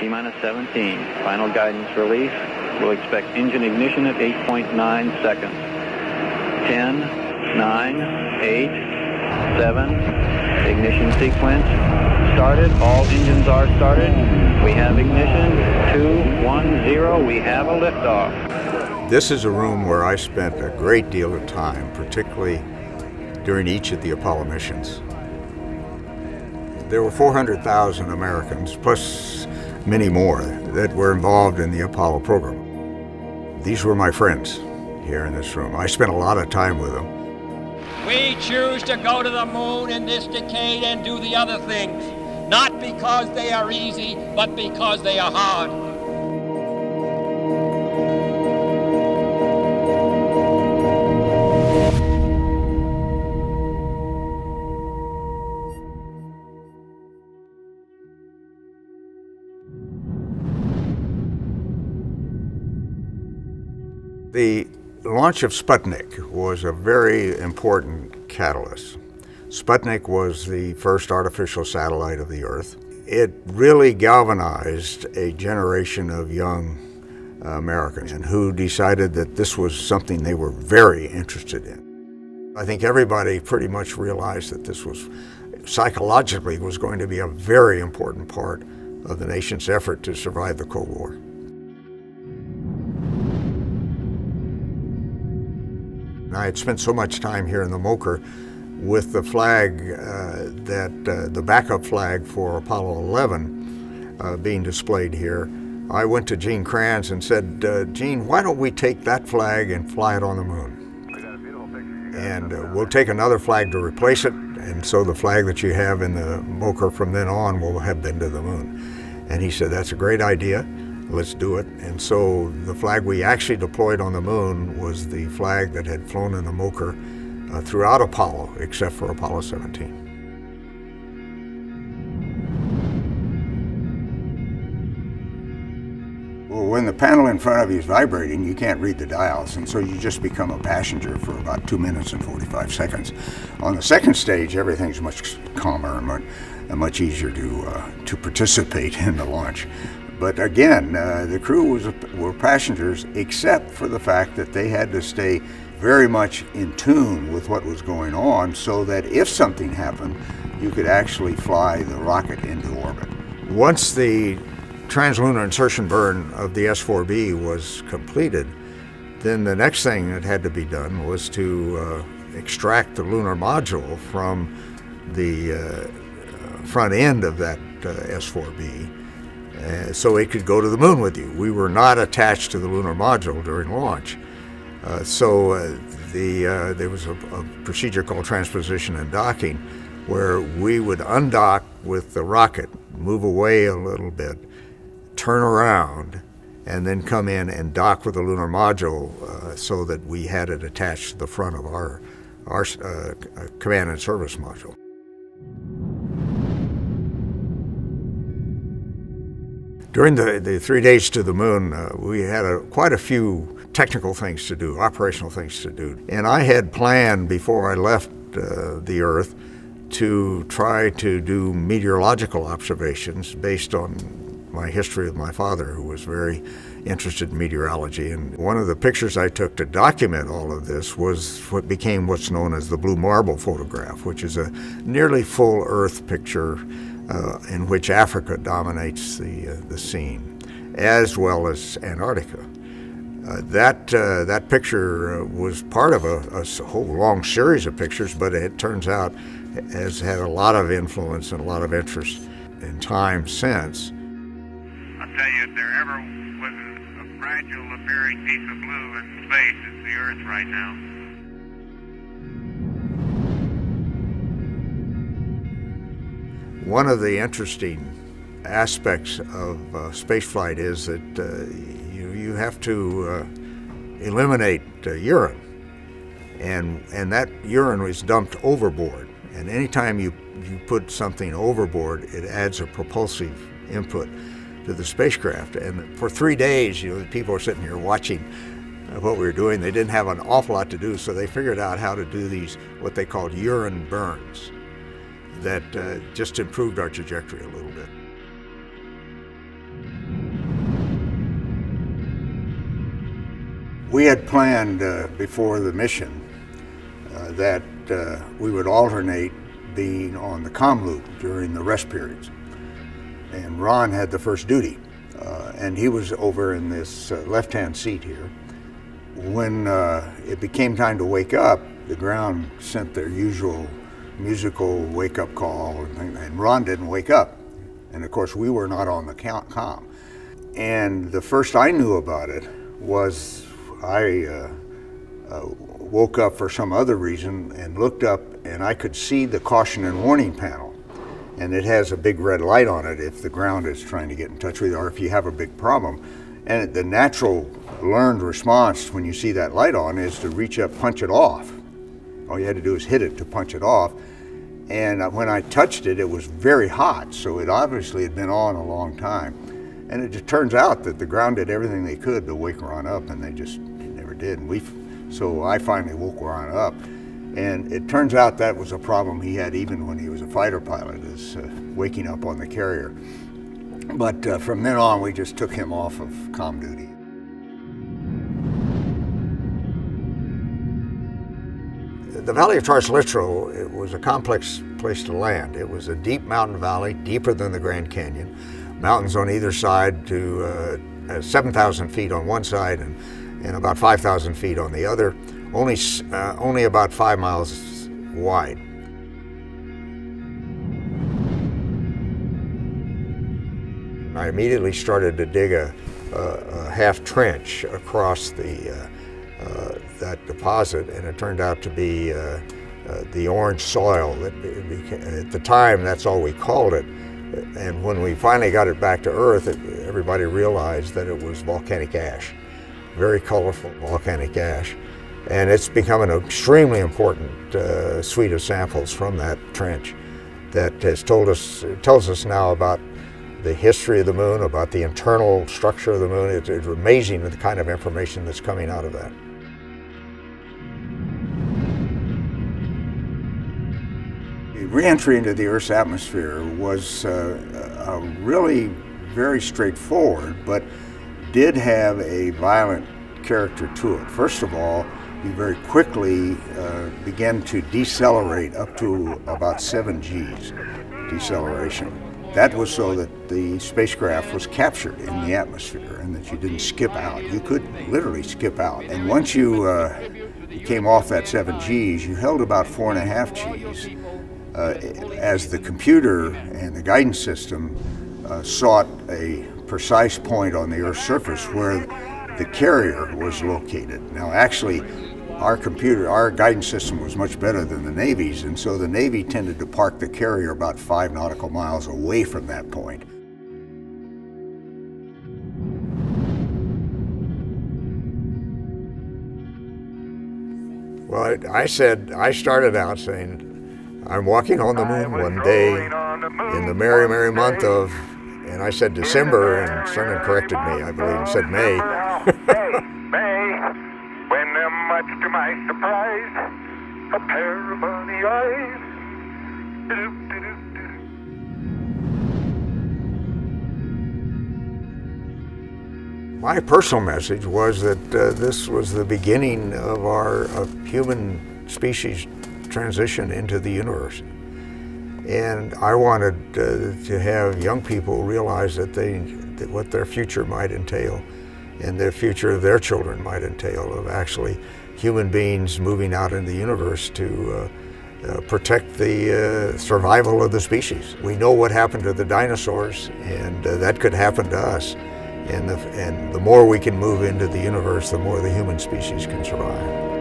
T minus 17. Final guidance release. We'll expect engine ignition at 8.9 seconds. 10, 9, 8, 7. Ignition sequence started. All engines are started. We have ignition. 2, 1, 0. We have a liftoff. This is a room where I spent a great deal of time, particularly during each of the Apollo missions. There were 400,000 Americans, plus many more, that were involved in the Apollo program. These were my friends here in this room. I spent a lot of time with them. We choose to go to the moon in this decade and do the other things, not because they are easy, but because they are hard. The launch of Sputnik was a very important catalyst. Sputnik was the first artificial satellite of the Earth. It really galvanized a generation of young Americans and who decided that this was something they were very interested in. I think everybody pretty much realized that this was psychologically was going to be a very important part of the nation's effort to survive the Cold War. I had spent so much time here in the MOCR with the flag uh, that uh, the backup flag for Apollo 11 uh, being displayed here. I went to Gene Kranz and said, uh, Gene, why don't we take that flag and fly it on the moon? And uh, we'll take another flag to replace it, and so the flag that you have in the MOCR from then on will have been to the moon. And he said, that's a great idea let's do it. And so the flag we actually deployed on the moon was the flag that had flown in the MOCR uh, throughout Apollo, except for Apollo 17. Well, when the panel in front of you is vibrating, you can't read the dials, and so you just become a passenger for about two minutes and 45 seconds. On the second stage, everything's much calmer and much, and much easier to, uh, to participate in the launch. But again, uh, the crew was, were passengers except for the fact that they had to stay very much in tune with what was going on so that if something happened, you could actually fly the rocket into orbit. Once the translunar insertion burn of the S-4B was completed, then the next thing that had to be done was to uh, extract the lunar module from the uh, front end of that uh, S-4B uh, so it could go to the moon with you. We were not attached to the lunar module during launch. Uh, so uh, the, uh, there was a, a, procedure called transposition and docking where we would undock with the rocket, move away a little bit, turn around, and then come in and dock with the lunar module uh, so that we had it attached to the front of our, our command and service module. During the, the three days to the moon, uh, we had a, quite a few technical things to do, operational things to do. And I had planned before I left uh, the Earth to try to do meteorological observations based on my history with my father, who was very interested in meteorology. And one of the pictures I took to document all of this was what became what's known as the blue marble photograph, which is a nearly full Earth picture uh, in which Africa dominates the, uh, the scene, as well as Antarctica. Uh, that, uh, that picture uh, was part of a, a, whole long series of pictures, but it turns out has had a lot of influence and a lot of interest in time since. I'll tell you, if there ever was a, fragile appearing piece of blue in space, it's the Earth right now. One of the interesting aspects of uh, spaceflight is that uh, you, you have to uh, eliminate uh, urine. And, and that urine is dumped overboard. And anytime you, you put something overboard, it adds a propulsive input to the spacecraft. And for three days, you know, people are sitting here watching what we were doing. They didn't have an awful lot to do, so they figured out how to do these, what they called urine burns that uh, just improved our trajectory a little bit. We had planned uh, before the mission uh, that uh, we would alternate being on the com loop during the rest periods. And Ron had the first duty, uh, and he was over in this uh, left-hand seat here. When it became time to wake up, the ground sent their usual musical wake-up call, and, and Ron didn't wake up. And of course, we were not on the com. And the first I knew about it was I uh, uh, woke up for some other reason and looked up, and I could see the caution and warning panel. And it has a big red light on it if the ground is trying to get in touch with you or if you have a big problem. And the natural learned response when you see that light on is to reach up, punch it off. All you had to do was hit it to punch it off. And uh, when I touched it, it was very hot, so it obviously had been on a long time. And it just turns out that the ground did everything they could to wake Ron up, and they just never did. And we, so I finally woke Ron up. And it turns out that was a problem he had even when he was a fighter pilot, is uh, waking up on the carrier. But uh, from then on, we just took him off of com duty. The Valley of Taurus Littrow it was a complex place to land. It was a deep mountain valley, deeper than the Grand Canyon. Mountains on either side to uh, 7,000 feet on one side and, and about 5,000 feet on the other, only, uh, only about five miles wide. I immediately started to dig a, a, a half trench across the, uh, uh, that deposit, and it turned out to be uh, uh the orange soil. Became, at the time, that's all we called it. And when we finally got it back to Earth, it, everybody realized that it was volcanic ash, very colorful volcanic ash. And it's become an extremely important uh, suite of samples from that trench that has told us, tells us now about the history of the moon, about the internal structure of the moon. It's amazing the kind of information that's coming out of that. Reentry into the Earth's atmosphere was uh, really very straightforward, but did have a violent character to it. First of all, you very quickly uh, began to decelerate up to about 7 Gs deceleration. That was so that the spacecraft was captured in the atmosphere and that you didn't skip out. You could literally skip out. And once you uh, came off that 7 Gs, you held about 4.5 Gs uh, as the computer and the guidance system uh, sought a precise point on the Earth's surface where the carrier was located. Now, actually, our computer, our guidance system was much better than the Navy's, and so the Navy tended to park the carrier about five nautical miles away from that point. Well, I said, I started out saying, I'm walking on the moon one day in the merry, merry month of, and I said December, and someone corrected me, I believe, and said May. May, when, much to my surprise, a pair of bunny eyes. My personal message was that uh, this was the beginning of our of human species transition into the universe. And I wanted uh, to have young people realize that they, that what their future might entail and the future of their children might entail of actually human beings moving out in the universe to uh, uh, protect the uh, survival of the species. We know what happened to the dinosaurs, and uh, that could happen to us. And the, and the more we can move into the universe, the more the human species can survive.